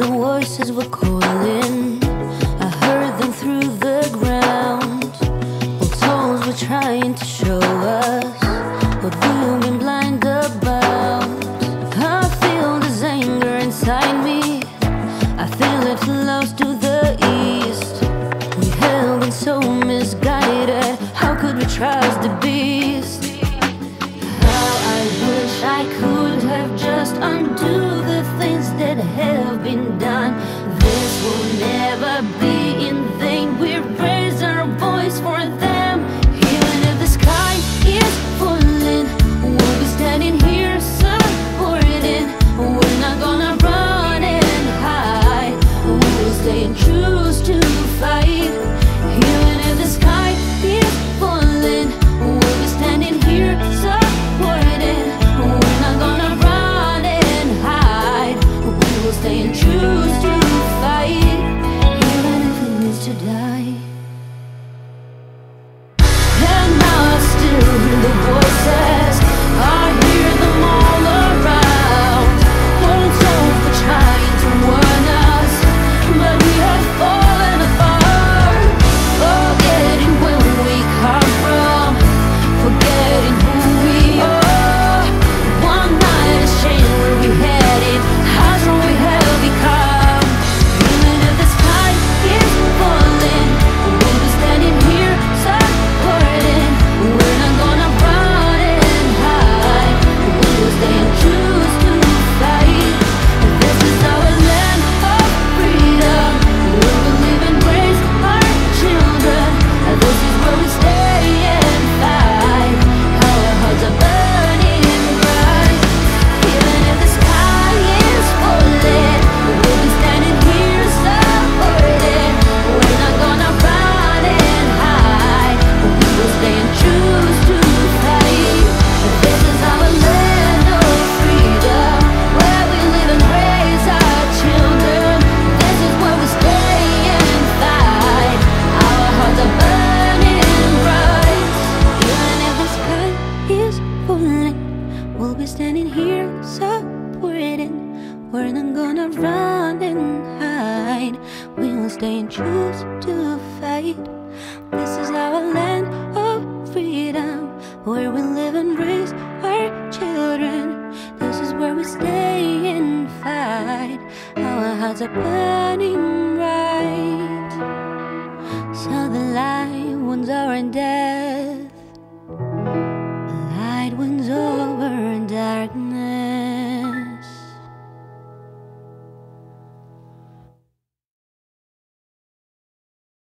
The voices were calling. I heard them through the ground. Old souls were trying to show us What we've been blind about I feel this anger inside me. I feel it flows to the east. We have been so misguided. How could we trust the beast? How I wish I could have just undone gonna run and hide. We'll stay and choose to fight. This is our land of freedom, where we live and raise our children. This is where we stay and fight. Our hearts are burning.